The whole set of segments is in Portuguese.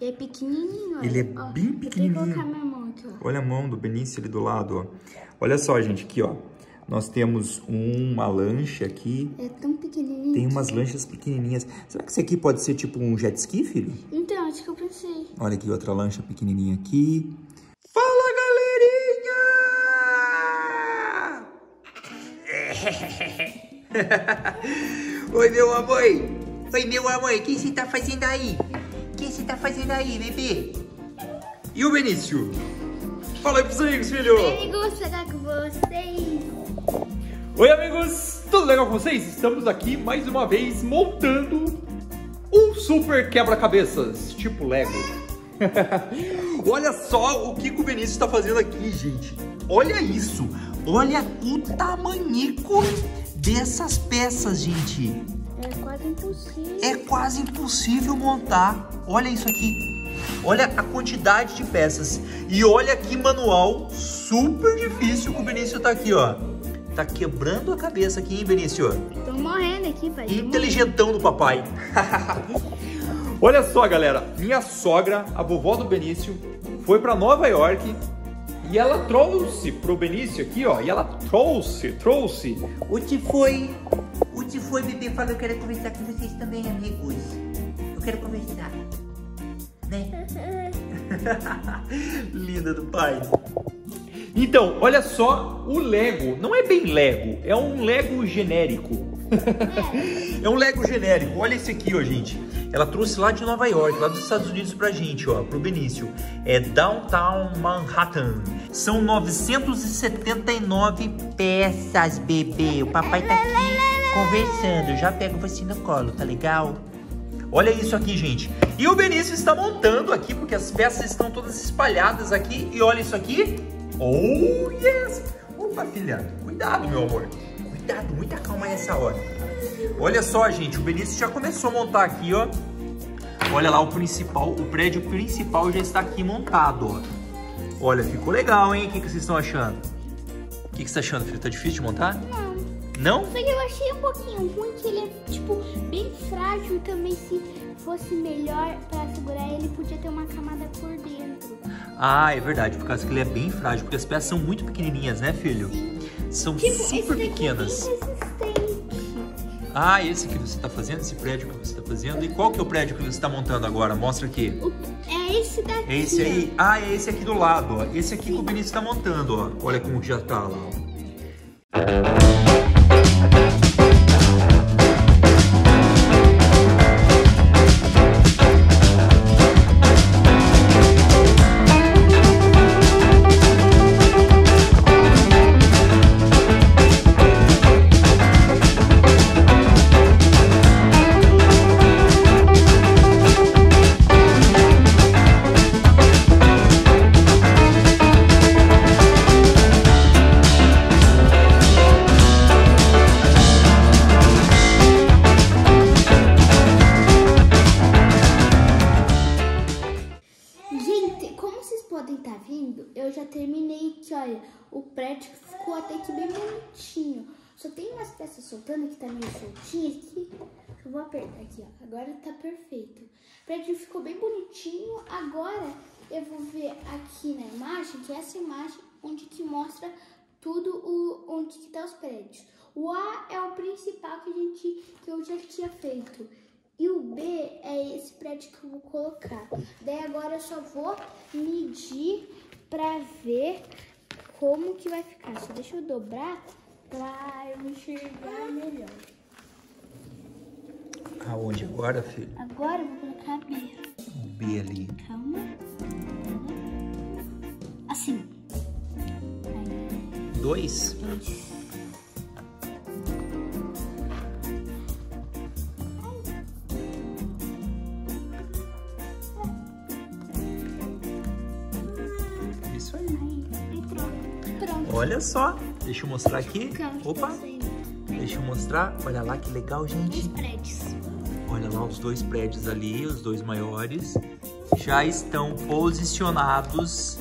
E é pequenininho, olha. Ele é Ó, bem pequenininho. colocar minha mão aqui, ó. Olha a mão do Benício ali do lado, ó. Olha só, gente, aqui, ó. Nós temos uma lancha aqui. É tão pequenininho. Tem umas lanchas pequenininhas. Será que esse aqui pode ser tipo um jet ski, filho? Então, acho que eu pensei. Olha aqui outra lancha pequenininha aqui. Fala, galerinha! Oi, meu amor! Oi, meu amor! O que você tá fazendo aí? O que você tá fazendo aí, bebê? E o Benício? Fala aí pros amigos, filho! Amigos, será com vocês? Oi amigos, tudo legal com vocês? Estamos aqui mais uma vez montando um super quebra-cabeças, tipo Lego. Olha só o que, que o Benício está fazendo aqui, gente. Olha isso. Olha o tamanico dessas peças, gente. É quase impossível. É quase impossível montar. Olha isso aqui. Olha a quantidade de peças. E olha que manual super difícil que o Benício tá aqui, ó. Tá quebrando a cabeça aqui, hein, Benício? Tô morrendo aqui, pai. Inteligentão do papai. Olha só galera, minha sogra, a vovó do Benício, foi para Nova York e ela trouxe pro Benício aqui, ó, e ela trouxe, trouxe O que foi? Que foi, bebê? Falou eu quero conversar com vocês também, amigos. Eu quero conversar. Né? Linda do pai. Então, olha só, o Lego não é bem Lego, é um Lego genérico. É um Lego genérico. Olha esse aqui, ó, gente. Ela trouxe lá de Nova York, lá dos Estados Unidos pra gente, ó, pro Benício. É Downtown Manhattan. São 979 peças, bebê. O papai tá aqui conversando. Eu já pego você no colo, tá legal? Olha isso aqui, gente. E o Benício está montando aqui, porque as peças estão todas espalhadas aqui. E olha isso aqui. Oh, yes! Opa, filha, cuidado, meu amor. Cuidado, muita calma nessa hora. Olha só, gente, o Benício já começou a montar aqui, ó. Olha lá o principal, o prédio principal já está aqui montado, ó. Olha, ficou legal, hein? O que, que vocês estão achando? O que, que você está achando, filho? Tá difícil de montar? Não. Não? Só que eu achei um pouquinho ruim que ele é, tipo, bem frágil e também se fosse melhor pra segurar ele, podia ter uma camada por dentro. Ah, é verdade, por causa que ele é bem frágil, porque as peças são muito pequenininhas, né, filho? São Tipo, super pequenas. é resistente. Ah, esse que você está fazendo, esse prédio que você está fazendo. E qual que é o prédio que você está montando agora? Mostra aqui. É esse daqui. É esse aí. Ah, é esse aqui do lado, ó. Esse aqui que o Benício está montando, ó. Olha como já tá lá, ó. Eu já terminei aqui, olha. O prédio ficou até que bem bonitinho. Só tem umas peças soltando que tá meio soltinha aqui. Eu vou apertar aqui, ó. Agora tá perfeito. O prédio ficou bem bonitinho. Agora eu vou ver aqui na imagem, que é essa imagem onde que mostra tudo o, onde que tá os prédios. O A é o principal que a gente que eu já tinha feito. E o B é esse prédio que eu vou colocar. Daí agora eu só vou medir pra ver como que vai ficar. Só deixa eu dobrar pra eu enxergar melhor. Aonde agora, filho? Agora eu vou colocar B. O B ali. Calma. Assim. Aí, Dois? dois. Isso aí. Aí, pronto. Pronto. Olha só. Deixa eu mostrar aqui. Opa. Deixa eu mostrar. Olha lá que legal, gente. Os prédios. Olha lá os dois prédios ali, os dois maiores, já estão posicionados.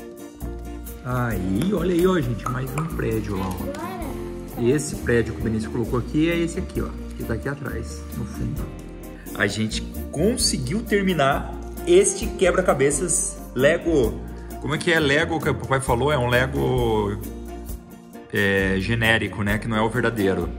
Aí, olha aí, ó, gente, mais um prédio lá, ó. Esse prédio que o Benício colocou aqui é esse aqui, ó, que tá aqui atrás, no fundo. A gente conseguiu terminar este quebra-cabeças Lego. Como é que é Lego que o papai falou? É um Lego é, genérico, né? Que não é o verdadeiro.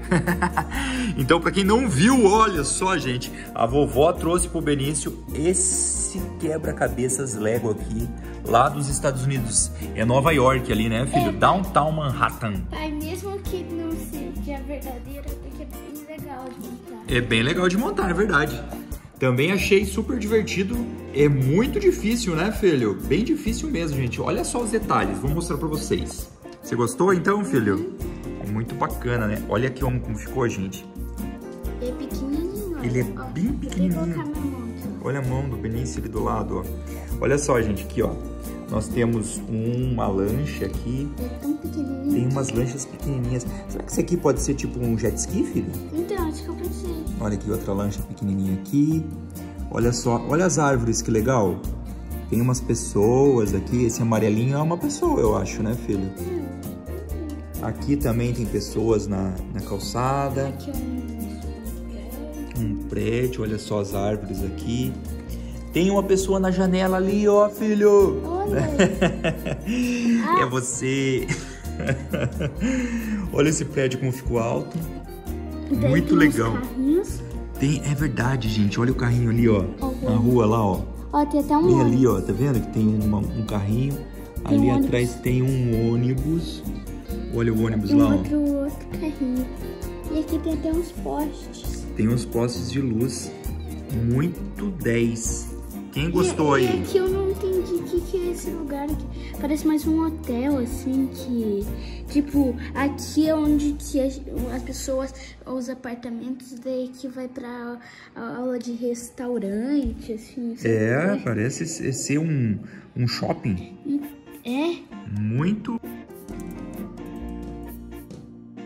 então, para quem não viu, olha só, gente. A vovó trouxe pro Benício esse quebra-cabeças Lego aqui, lá dos Estados Unidos. É Nova York ali, né, filho? É. Downtown Manhattan. Pai, mesmo que não seja verdadeira, que é bem legal de montar. É bem legal de montar, é verdade. Também achei super divertido. É muito difícil, né, filho? Bem difícil mesmo, gente. Olha só os detalhes, vou mostrar pra vocês. Você gostou então, filho? É muito bacana, né? Olha aqui como ficou, gente. É pequenininho. Ele é bem pequenininho. Olha a mão do Benício ali do lado, ó. Olha só, gente, aqui, ó. Nós temos uma lancha aqui. É tão pequenininho. Umas lanchas pequenininhas. Será que isso aqui pode ser tipo um jet ski, filho? Então, acho que eu pensei. Olha aqui outra lancha pequenininha aqui. Olha só, olha as árvores, que legal. Tem umas pessoas aqui. Esse amarelinho é uma pessoa, eu acho, né, filho? Aqui também tem pessoas na, na calçada. Aqui é um... Um prédio, olha só as árvores aqui. Tem uma pessoa na janela ali, ó, filho. Olha, É você. olha esse prédio como ficou alto. Muito tem legal. Tem, é verdade, gente. Olha o carrinho ali, ó. Na rua lá, ó. Ó, tem até um Bem ônibus. ali, ó, tá vendo que tem uma- um carrinho. Tem ali um ônibus. atrás tem um ônibus. Olha o ônibus E lá, um ó. outro, outro carrinho. E aqui tem até uns postes. Tem uns postes de luz. Muito 10. Quem gostou e, aí? E esse lugar aqui. Parece mais um hotel, assim, que... Tipo, aqui é onde que as, as pessoas, os apartamentos, daí que vai pra aula de restaurante, assim. É, parece ser ser um, um shopping. É? Muito.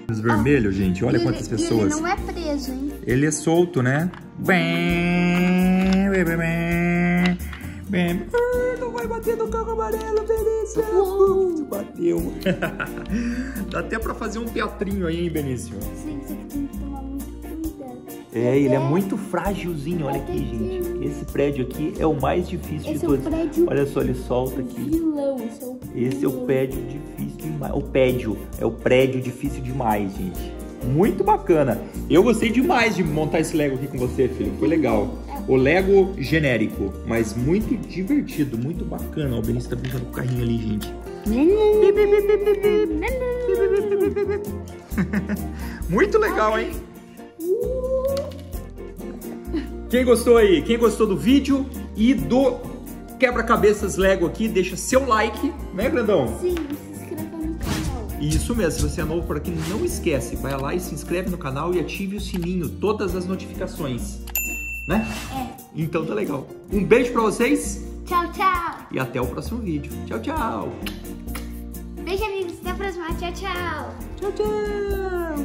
Os vermelhos, gente. Olha quantas ele- e pessoas. ele não é preso, hein? Ele é solto, né? Bem, bem, bem, bem, bem. Vai bater no carro amarelo, Benício. Uou. Bateu. Dá até pra fazer um teatrinho aí, hein, Benício? Sim, você tem que tomar muito cuidado. É, ele é Até- muito frágilzinho. Olha aqui, gente. Esse prédio aqui é o mais difícil de Esse é o todos. prédio Olha só, ele solta aqui. vilão. Esse é o, Esse é o prédio difícil demais. O prédio é o prédio difícil demais, gente. Muito bacana. Eu gostei demais de montar esse Lego aqui com você, filho. Foi legal. O Lego genérico, mas muito divertido, muito bacana. O Benício tá brincando com o carrinho ali, gente. Muito legal, hein? Quem gostou aí? Quem gostou do vídeo e do quebra-cabeças Lego aqui, deixa seu like, né, grandão? Sim, e isso mesmo, se você é novo por aqui, não esquece, vai lá e se inscreve no canal e ative o sininho, todas as notificações. Né? É. Então tá legal. Um beijo pra vocês. Tchau, tchau. E até o próximo vídeo. Tchau, tchau. Beijo, amigos. Até a próxima. Tchau, tchau. Tchau, tchau.